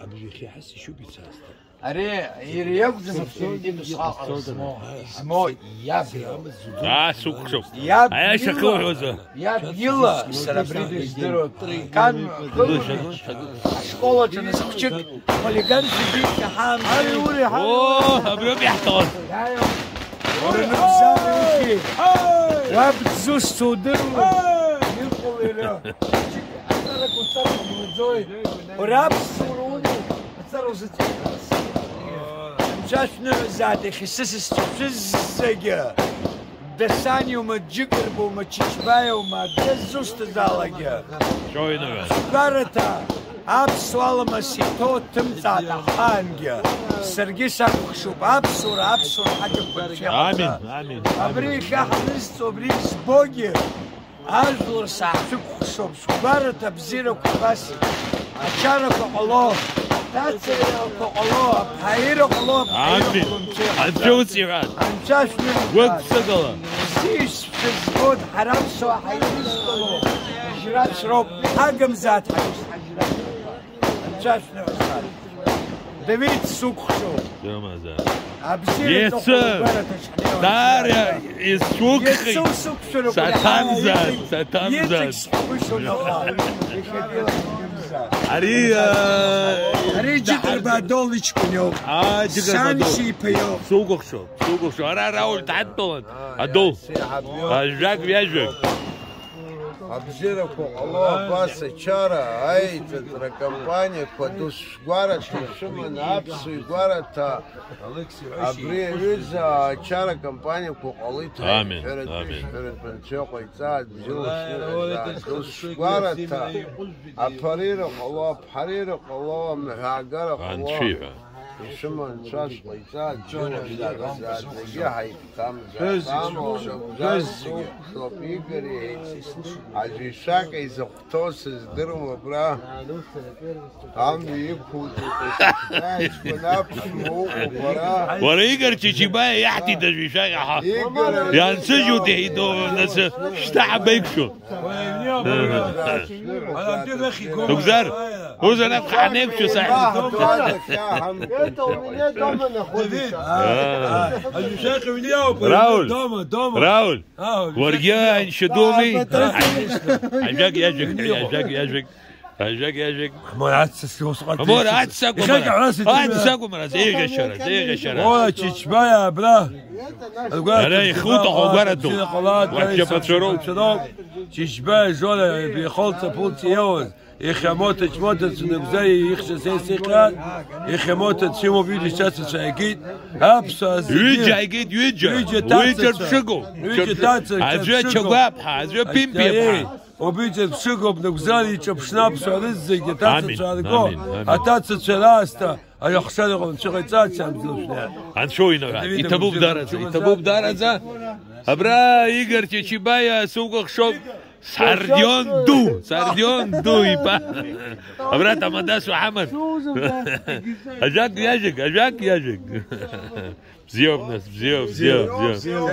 ابي حسي شو بيتساست مفترضين بصحاح اسمه اسمه يابي آه سوق شوف ياب اي شكوه وزا ياب يلا سلابريدي اشتروا كان شكولة نسخشك ولقان في بيت حام اوه ابو بيحتوى ورنبزان وابد زوج صودر ينقل له أنا كنت متزوج وراب سوروني صاروا ستين جاشنا زاد خسس استفزق دساني وما تجقر وما تشبايا وما دزوس تزالق شو هنا قارتا اب سوال مسيتو تمتع تحانج سرقي ساقشوب اب سور اب سور حاجة بنشي امين امين أبريك أحمست وبريك سبوجي أزور ساعتك خشوب سكبارة بزيرة كباسي أشارك الله تاتسيرك الله بحيرك الله امين الجوز يراد أنشاش من وقت سقلا سيش في الزبود حرام سوا حيريس Дивіться, суку, що. Що маза? Yeter. Dar ya is sukhi. Satamzat, satamzat. Ари ари жигер бадолич кунё. А жигер бадол. Санши пиё. Сугохшо, сугохшо. Ара раул таттон. Адол. Ажак вяжак. Абзирақәа ҟало абас ачара аиҵаҵра акомпаниақәа дус гәараҭа ишыман аԥсуи гәараҭа абри аҩыза ачара компаниақәа ҟалит ҳәыратәанцәа ҟаиҵааит бзиала дус гәараҭа аԥарира ҟало аԥҳарира ҟало амҳәаагара ҟало ta šuma na apsu i guara ta abrije viza čara kampanja ko olita. Amin, amin. Feret penčoko i tad, bilo šira, dus guara ta aparira Allah, parira Allah, mehagara عن Allah. شيفا شما نشاش قيتات جونا بلا غزات زي هاي تام زام غز شو بيجري عجي شاك إذا قطوس زدرو مبرا تام بيكو تايش بناب شمو مبرا وريقر تشيبايا يحتي يعني سجو تهيدو ناس اشتاع بيكشو دكتور هو زناب خانيك شو ساعد راول راول ورقيا انشدومي عجاك يجك عجاك يجك عجاك يجك ما عدس وصقت امور عدسك يخلق راسي عدسك ومرز إيه غشرة إيه غشرة ولا تشبايا بلا أنا يخوض حوبرته. وحشة بشروق. تشبايا جولا بيخلط بولتي يوز يخموت تشموت تنبزي يخشى سي سيقات يخموت تشيمو بيدي شاسة شايكيت هابسا يجا يجيد يجا يجي تاتسا. ويجا بشقو يجي تاتسا، عجا بشقو. شقاب عجا بيمبي وبيجي بشقو بنقزالي يشب شنابس ورزق آمين، آمين. أتاتسا شلاستا غن شغيتات شامزلو شنال عن شو هنا يتبوب دارزا يتبوب دارزا ابرا يقر تشيبايا سوق شوب سارديون دو سارديون دو يبا ابرا تمداس وحمد اجاك ياجك اجاك ياجك بزيوب ناس بزيوب بزيوب بزيوب